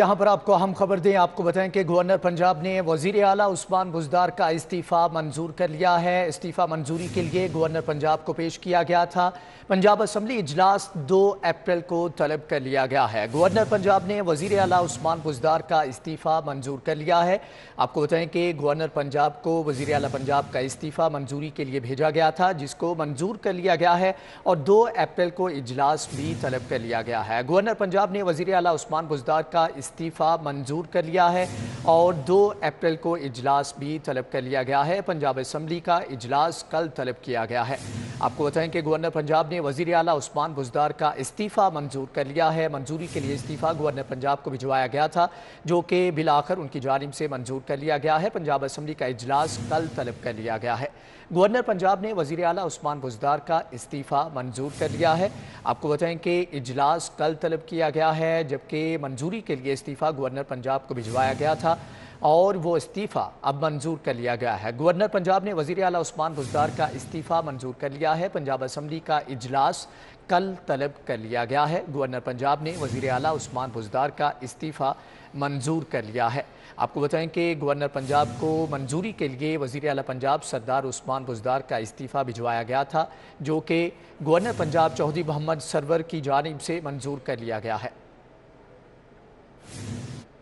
यहाँ पर आपको अहम खबर दें, आपको बताएँ कि गवर्नर पंजाब ने वज़ीर अला उस्मान बुजदार का इस्तीफ़ा मंजूर कर लिया है। इस्तीफ़ा मंजूरी के लिए गवर्नर पंजाब को पेश किया गया था। पंजाब असम्बली इजलास 2 अप्रैल को तलब कर लिया गया है। गवर्नर पंजाब ने वज़ीर अला उस्मान बुजदार का इस्तीफ़ा मंजूर कर लिया है। आपको बताएँ कि गवर्नर पंजाब को वज़ीर अला पंजाब का इस्तीफ़ा मंजूरी के लिए भेजा गया था, जिसको मंजूर कर लिया गया है और दो अप्रैल को इजलास भी तलब कर लिया गया है। गवर्नर पंजाब ने वज़ीर अला उस्मान बुजदार का इस्तीफ़ा मंजूर कर लिया है और दो अप्रैल को इजलास भी तलब कर लिया गया है। पंजाब असम्बली का इजलास कल तलब किया गया है। आपको बताएँ कि गवर्नर पंजाब ने वज़ीर अला उस्मान बुजदार का इस्तीफ़ा मंजूर कर लिया है। मंजूरी के लिए इस्तीफ़ा गवर्नर पंजाब को भिजवाया गया था, जो कि बिलाखर उनकी जानब से मंजूर कर लिया गया है। पंजाब असम्बली का इजलास कल तलब कर लिया गया है। गवर्नर पंजाब ने वज़ीर अला उस्मान बुजदार का इस्तीफ़ा मंजूर कर लिया है। आपको बताएँ कि इजलास कल तलब किया गया है, जबकि मंजूरी के लिए इस्तीफ़ा गवर्नर पंजाब को भिजवाया गया था और वो इस्तीफ़ा अब मंजूर कर लिया गया है। गवर्नर पंजाब ने वज़ीर अला उस्मान बुजदार का इस्तीफ़ा मंजूर कर लिया है। पंजाब असम्बली का इजलास कल तलब कर लिया गया है। गवर्नर पंजाब ने वज़ीर अला उस्मान बुजदार का इस्तीफ़ा मंजूर कर लिया है। आपको बताएँ कि गवर्नर पंजाब को मंजूरी के लिए वज़ीर अला पंजाब सरदार उस्मान बुजदार का इस्तीफ़ा भिजवाया गया था, जो कि गवर्नर पंजाब चौधरी मोहम्मद सरवर की जानब से मंजूर कर लिया गया है। Amen.